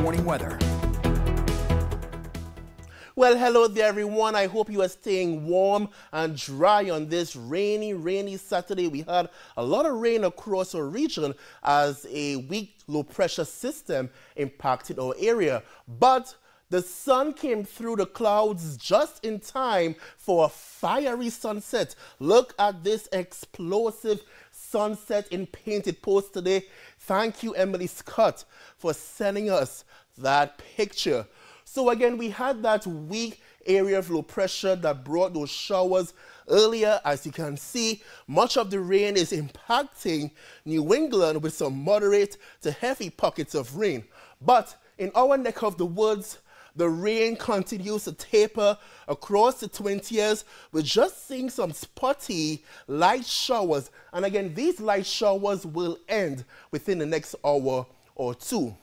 morning weather. Well, hello there, everyone. I hope you are staying warm and dry on this rainy, rainy Saturday. We had a lot of rain across our region as a weak low pressure system impacted our area. But the sun came through the clouds just in time for a fiery sunset. Look at this explosive sunset in Painted Post today. Thank you, Emily Scott, for sending us that picture. So again, we had that weak area of low pressure that brought those showers earlier. As you can see, much of the rain is impacting New England with some moderate to heavy pockets of rain. But in our neck of the woods, the rain continues to taper across the Twin Tiers. We're just seeing some spotty light showers. And again, these light showers will end within the next hour or two.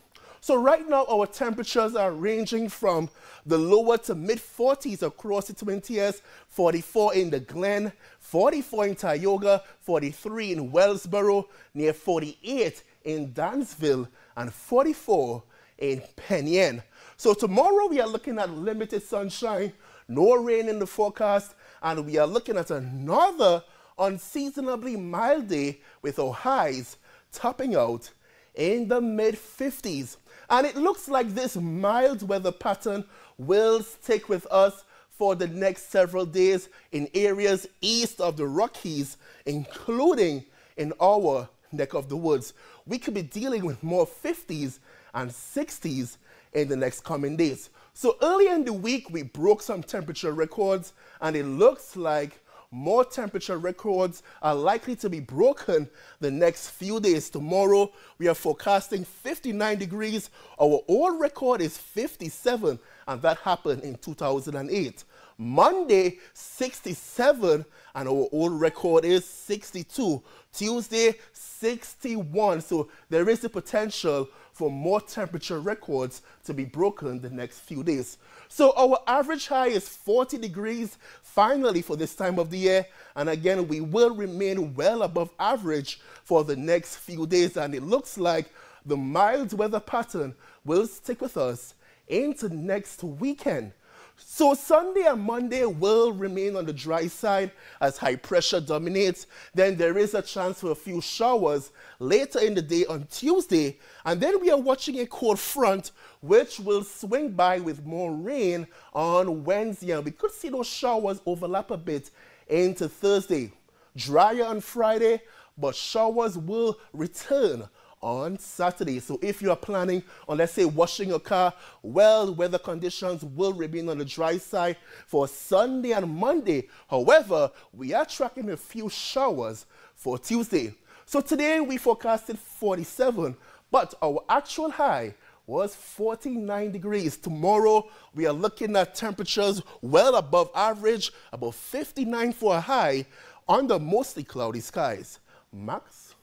So right now, our temperatures are ranging from the lower to mid 40s across the Twin Tiers, 44 in the Glen, 44 in Tioga, 43 in Wellsboro, near 48 in Dansville, and 44 in Penn Yan. So tomorrow we are looking at limited sunshine, no rain in the forecast, and we are looking at another unseasonably mild day with our highs topping out in the mid 50s. And it looks like this mild weather pattern will stick with us for the next several days in areas east of the Rockies, including in our neck of the woods. We could be dealing with more 50s and 60s in the next coming days. So earlier in the week, we broke some temperature records, and it looks like more temperature records are likely to be broken the next few days. Tomorrow, we are forecasting 59 degrees. Our old record is 57, and that happened in 2008. Monday, 67, and our old record is 62. Tuesday, 61. So there is the potential for more temperature records to be broken the next few days. So our average high is 40 degrees finally for this time of the year. And again, we will remain well above average for the next few days. And it looks like the mild weather pattern will stick with us into next weekend. So Sunday and Monday will remain on the dry side as high pressure dominates. Then there is a chance for a few showers later in the day on Tuesday. And then we are watching a cold front which will swing by with more rain on Wednesday. And we could see those showers overlap a bit into Thursday. Drier on Friday, but showers will return on Saturday. So if you are planning on, let's say, washing your car, well, weather conditions will remain on the dry side for Sunday and Monday. However, we are tracking a few showers for Tuesday. So today we forecasted 47, but our actual high was 49 degrees. Tomorrow, we are looking at temperatures well above average, about 59 for a high, under mostly cloudy skies. Max?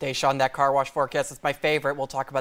Deshaun, that car wash forecast is my favorite. We'll talk about